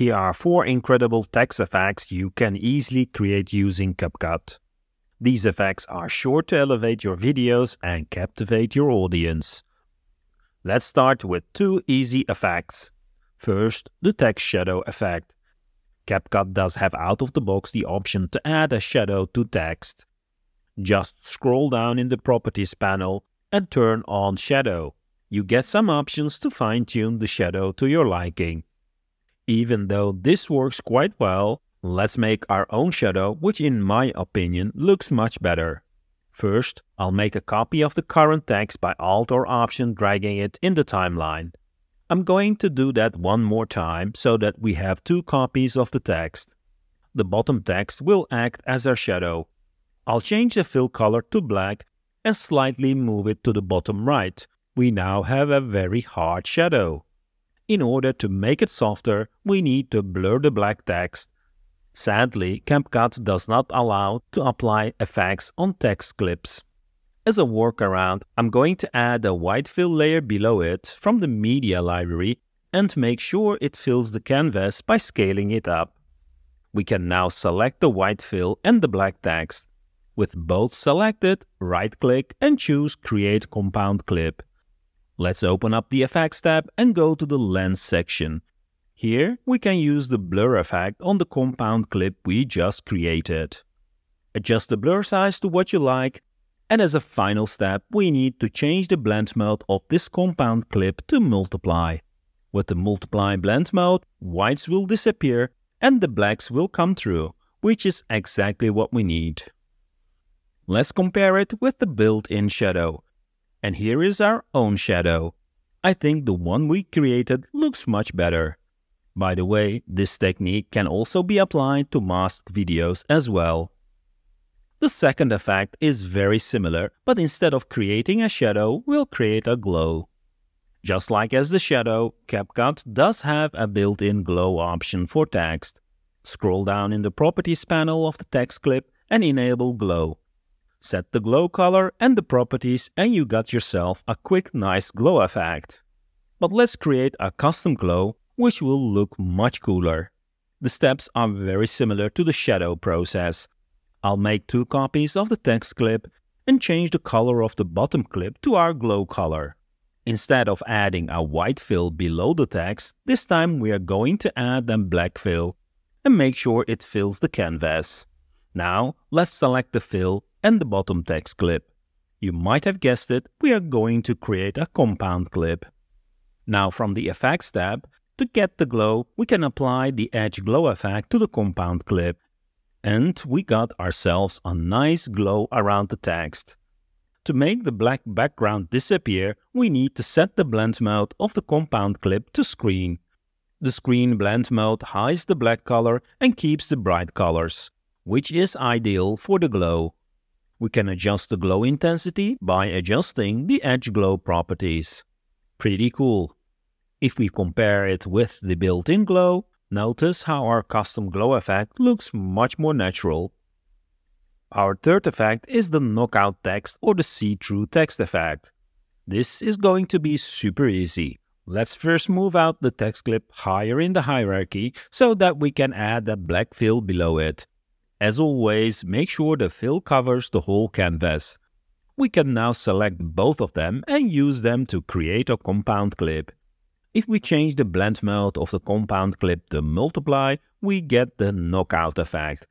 Here are four incredible text effects you can easily create using CapCut. These effects are sure to elevate your videos and captivate your audience. Let's start with two easy effects. First, the text shadow effect. CapCut does have out of the box the option to add a shadow to text. Just scroll down in the Properties panel and turn on Shadow. You get some options to fine-tune the shadow to your liking. Even though this works quite well, let's make our own shadow, which in my opinion looks much better. First, I'll make a copy of the current text by Alt or Option dragging it in the timeline. I'm going to do that one more time so that we have two copies of the text. The bottom text will act as our shadow. I'll change the fill color to black and slightly move it to the bottom right. We now have a very hard shadow. In order to make it softer, we need to blur the black text. Sadly, CapCut does not allow to apply effects on text clips. As a workaround, I'm going to add a white fill layer below it from the media library and make sure it fills the canvas by scaling it up. We can now select the white fill and the black text. With both selected, right-click and choose Create Compound Clip. Let's open up the Effects tab and go to the Lens section. Here we can use the blur effect on the compound clip we just created. Adjust the blur size to what you like and as a final step we need to change the blend mode of this compound clip to multiply. With the multiply blend mode, whites will disappear and the blacks will come through, which is exactly what we need. Let's compare it with the built-in shadow. And here is our own shadow. I think the one we created looks much better. By the way, this technique can also be applied to masked videos as well. The second effect is very similar, but instead of creating a shadow, we'll create a glow. Just like as the shadow, CapCut does have a built-in glow option for text. Scroll down in the Properties panel of the text clip and enable Glow. Set the glow color and the properties and you got yourself a quick nice glow effect. But let's create a custom glow which will look much cooler. The steps are very similar to the shadow process. I'll make two copies of the text clip and change the color of the bottom clip to our glow color. Instead of adding a white fill below the text, this time we are going to add a black fill and make sure it fills the canvas. Now let's select the fill and the bottom text clip. You might have guessed it, we are going to create a compound clip. Now from the Effects tab, to get the glow, we can apply the Edge Glow effect to the compound clip. And we got ourselves a nice glow around the text. To make the black background disappear, we need to set the blend mode of the compound clip to screen. The screen blend mode hides the black color and keeps the bright colors, which is ideal for the glow. We can adjust the glow intensity by adjusting the edge glow properties. Pretty cool. If we compare it with the built-in glow, notice how our custom glow effect looks much more natural. Our third effect is the knockout text or the see-through text effect. This is going to be super easy. Let's first move out the text clip higher in the hierarchy so that we can add a black fill below it. As always, make sure the fill covers the whole canvas. We can now select both of them and use them to create a compound clip. If we change the blend mode of the compound clip to multiply, we get the knockout effect.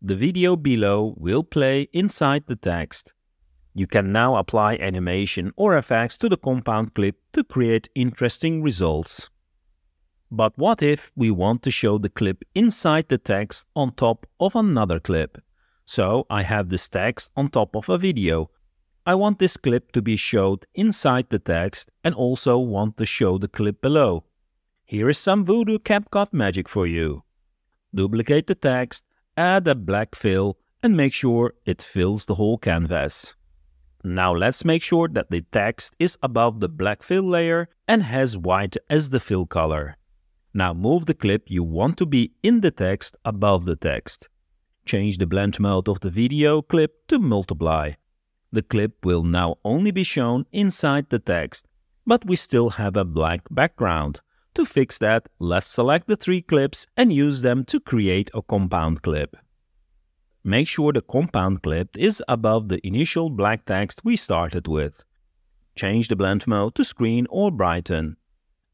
The video below will play inside the text. You can now apply animation or effects to the compound clip to create interesting results. But what if we want to show the clip inside the text on top of another clip? So I have this text on top of a video. I want this clip to be showed inside the text and also want to show the clip below. Here is some Voodoo CapCut magic for you. Duplicate the text, add a black fill and make sure it fills the whole canvas. Now let's make sure that the text is above the black fill layer and has white as the fill color. Now move the clip you want to be in the text above the text. Change the blend mode of the video clip to multiply. The clip will now only be shown inside the text, but we still have a black background. To fix that, let's select the three clips and use them to create a compound clip. Make sure the compound clip is above the initial black text we started with. Change the blend mode to screen or brighten.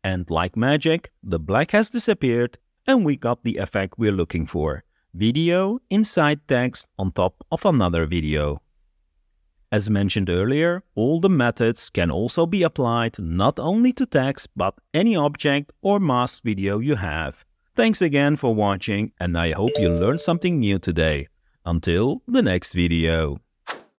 And like magic, the black has disappeared and we got the effect we're looking for. Video inside text on top of another video. As mentioned earlier, all the methods can also be applied not only to text but any object or masked video you have. Thanks again for watching and I hope you learned something new today. Until the next video.